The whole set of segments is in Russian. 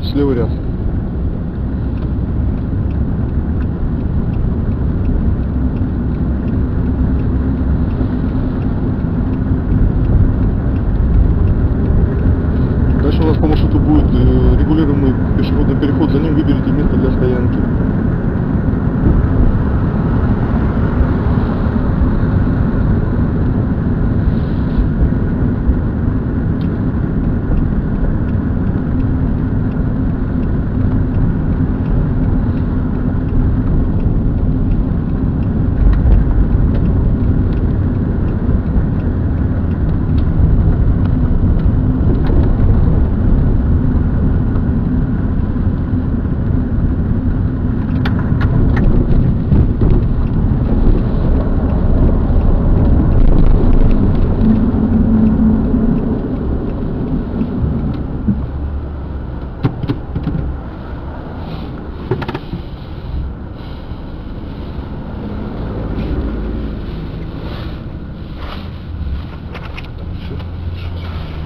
Здравствуйте, левый ряд. Дальше у нас по маршруту будет э, регулируемый пешеходный переход, за ним выберите место для стоянки.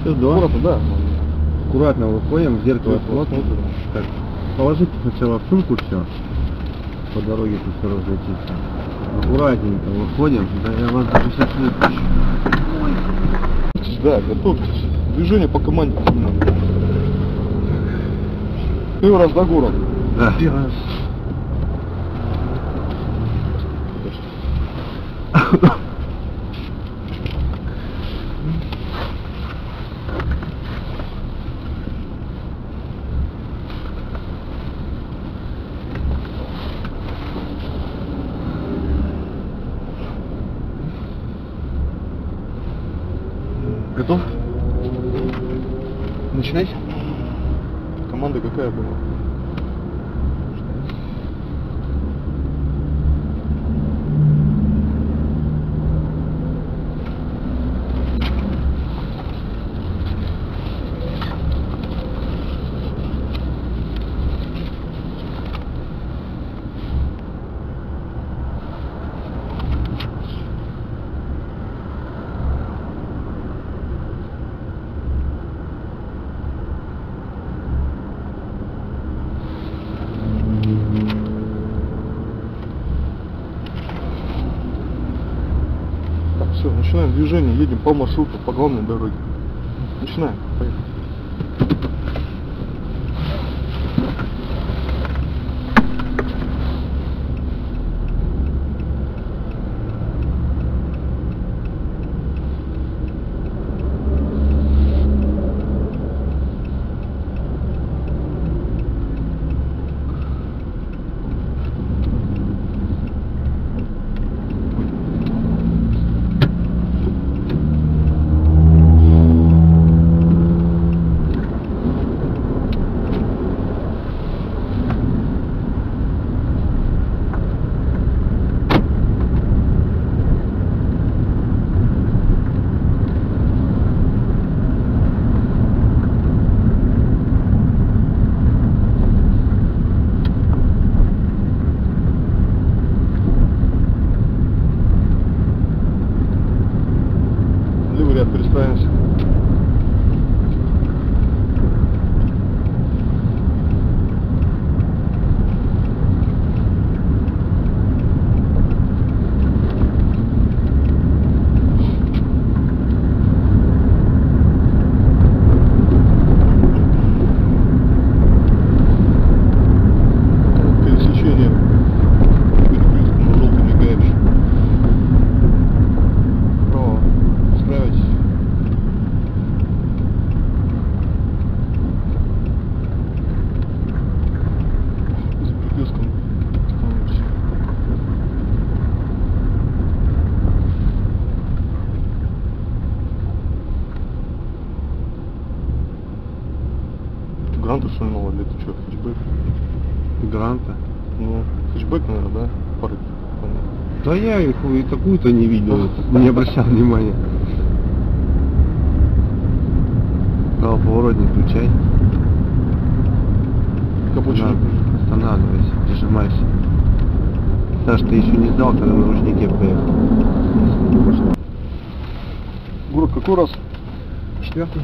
Все, да. Аккуратно, да. Аккуратно выходим, в зеркало смотрим. Так, положите сначала в сумку все. По дороге тут все разлетится. Аккуратненько выходим. Да я вас даже сейчас выпущу. Да, готовьтесь. Движение по команде. Первый раз до город. Да. Готов? Начинать? Команда какая была? Так, все, начинаем движение, едем по маршруту, по главной дороге. Начинаем, поехали. Левый Гранты что ли новый или это что, хэтчбэк? Гранта. Ну, хэтчбэк, наверное, да? Понятно. Да я их и такую-то не видел, не обращал внимания. Право поворотник включай. Капучино. Останавливайся, прижимайся. Саш, ты еще не сдал, когда на ручнике поехал. Город какой раз? Четвертый.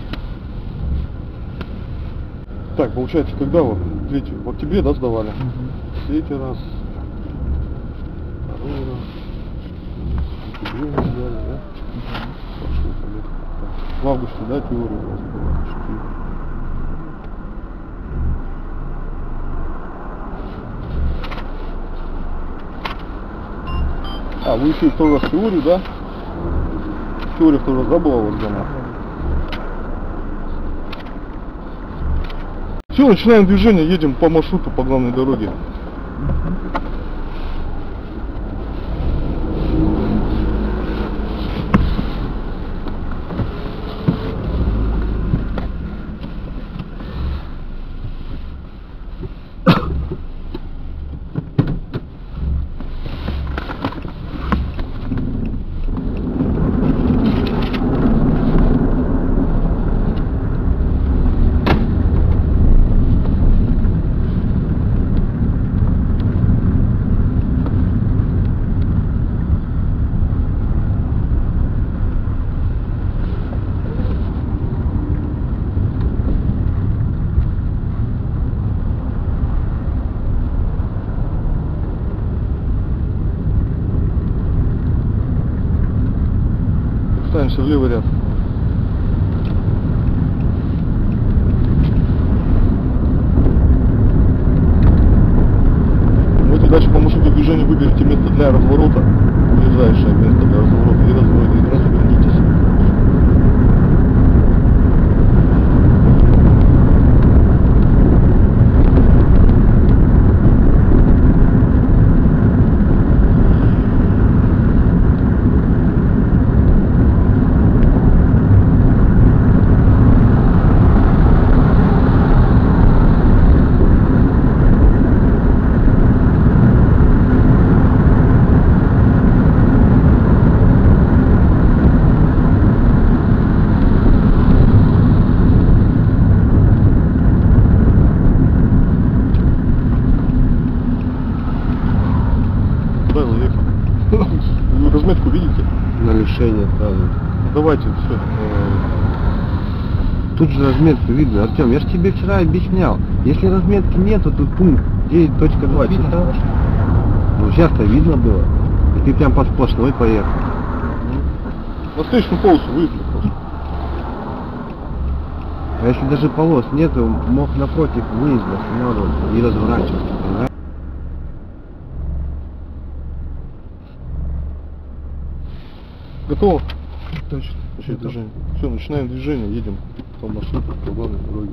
Так, получается, когда вот третий, вот тебе, да, сдавали? Третий раз. Второй раз. Тебе не сдали, да? Так. В августе, да, теория у вас была? А, вы еще и второй раз теорию, да? Теория второй раз, да, была у вас дома? Начинаем движение, едем по маршруту, по главной дороге. Ставимся в левый ряд. Вот и дальше по маршруту движения выберите место для разворота, ближайшее место для разворота и развороте, и развернитесь. Куда вы ехали? Вы разметку видите? На лишение сразу. Давайте, все. Тут же разметку видно. Артем, я же тебе вчера объяснял. Если разметки нету, тут пункт 9.2 читаешь? Ну сейчас-то видно было. И ты прям по сплошной поехал. На встречную полосу просто. А если даже полос нету, мог напротив выезда останавливаться и разворачиваться. понимаешь? Готово? Точно. Начать движение. Все, начинаем движение, едем по маршруту, по главной дороге.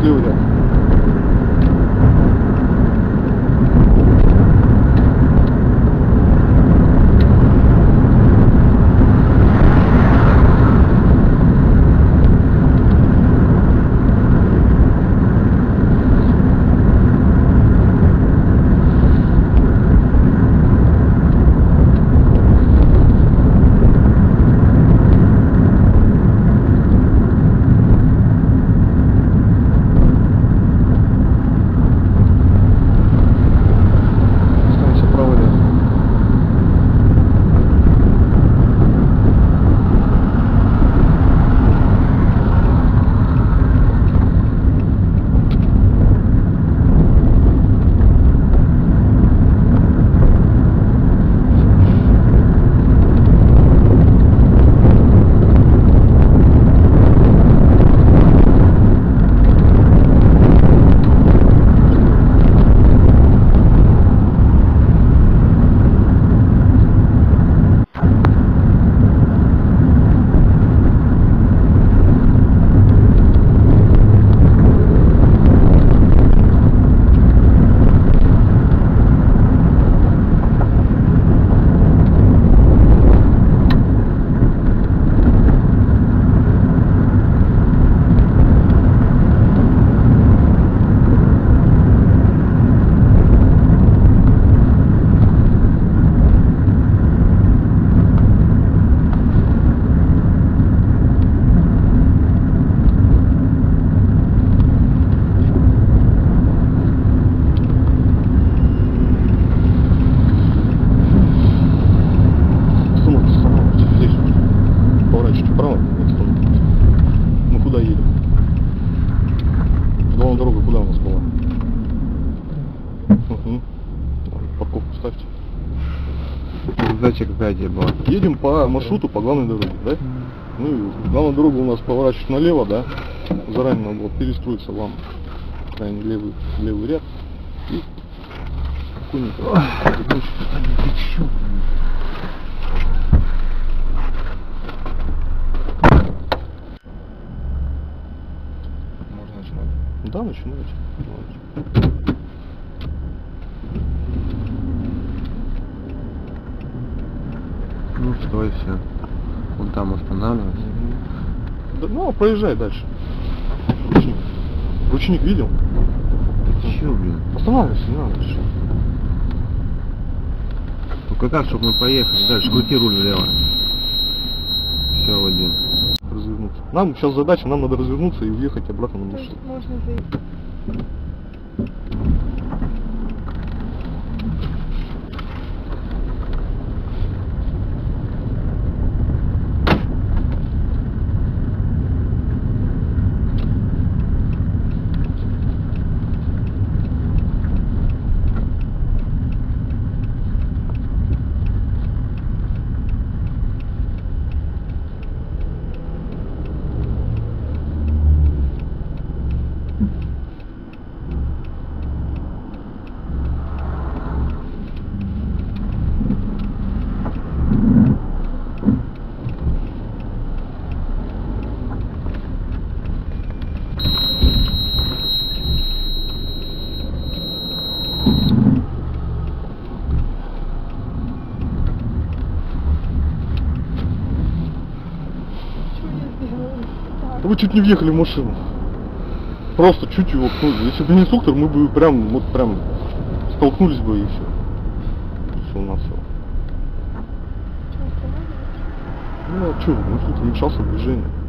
Слева ряд. Задача какая тебе была? Едем по маршруту по главной дороге, да? Ну, и главная дорога у нас поворачивает налево, да? Заранее надо было перестроиться вам крайне левый, левый ряд. И спокойненько. Можно начинать. Да, начинайте. Ну что, и все. Вон там останавливайся. Да, ну, проезжай дальше. Ручник. Ручник видел? Ты чё, блин? Останавливайся, не надо. что. Только так, чтобы мы поехали. Дальше крути руль влево. Все, Вадим. Развернуться. Нам сейчас задача, нам надо развернуться и уехать обратно на маршрут. можно заехать. Вы чуть не въехали в машину. Просто чуть его пнули. Если бы не инструктор, мы бы прям, вот прям столкнулись бы и все. Все у нас все. Ну а что, инструктор мешался в движении.